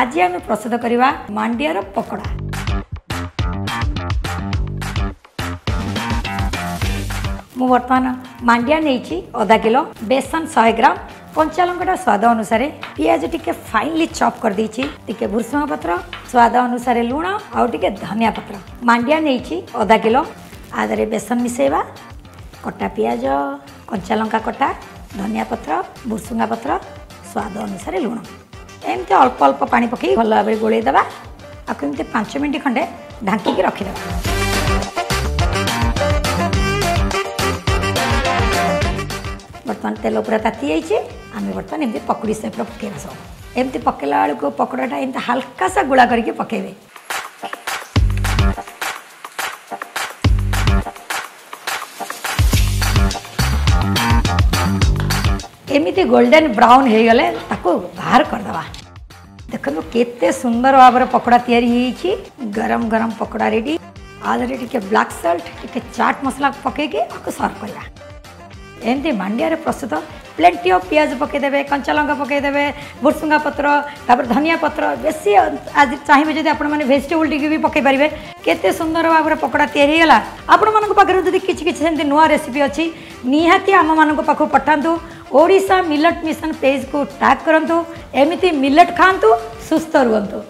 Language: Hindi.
ଆଜି ଆମେ ପ୍ରସ୍ତୁତ କରିବା ମାଣ୍ଡିଆର ପକୋଡ଼ା ମୁଁ ବର୍ତ୍ତମାନ ମାଣ୍ଡିଆ ନେଇଛି ଅଧା କିଲୋ ବେସନ ଶହେ ଗ୍ରାମ କଞ୍ଚା ଲଙ୍କାଟା ସ୍ୱାଦ ଅନୁସାରେ ପିଆଜ ଟିକେ ଫାଇନଲି ଚପ୍ କରିଦେଇଛି ଟିକେ ଭୃଷଙ୍ଗ ପତ୍ର ସ୍ୱାଦ ଅନୁସାରେ ଲୁଣ ଆଉ ଟିକେ ଧନିଆ ପତ୍ର ମାଣ୍ଡିଆ ନେଇଛି ଅଧା କିଲୋ ଆଦରେ ବେସନ ମିଶାଇବା କଟା ପିଆଜ କଞ୍ଚା ଲଙ୍କା କଟା ଧନିଆ ପତ୍ର ଭୃଷୁଙ୍ଗା ପତ୍ର ସ୍ୱାଦ ଅନୁସାରେ ଲୁଣ एमि अल्प अलप पाक भन्नुभयो गोलैदे आमिट खन्डे ढाङ्किक रखिद बर्तन तेल परा पक्ड़ी आमोडी सेप्र पकेछौँ एम पकेला बेलाको पोडाटा एउटा हाल्का सा गुला गरिक एमती गोल्डेन ब्राउन हो गले बाहर करदे देखो केते भाव पकोड़ा या गरम गरम पकोड़ा रेडी आदर टे ब्लाक सल्ट टे चाट मसला पकईकि सर्व करवा एमती मांडिया प्रस्तुत प्लेंटी अफ पिज पकईदे कंचा लंका पकईदे भुर्सुंगा पत्र धनिया पत्र बेसी आज चाहिए जब आप भेजिटेबुल टी भी पकई पारे के भाव में पकोड़ा यायी आपण मान पाखे किसी किसी नुआ रेसीपी अच्छी निहाती आम मान पठातु ଓଡ଼ିଶା ମିଲଟ୍ ମିଶନ ପେଜ୍କୁ ଟ୍ୟାଗ୍ କରନ୍ତୁ ଏମିତି ମିଲଟ୍ ଖାଆନ୍ତୁ ସୁସ୍ଥ ରୁହନ୍ତୁ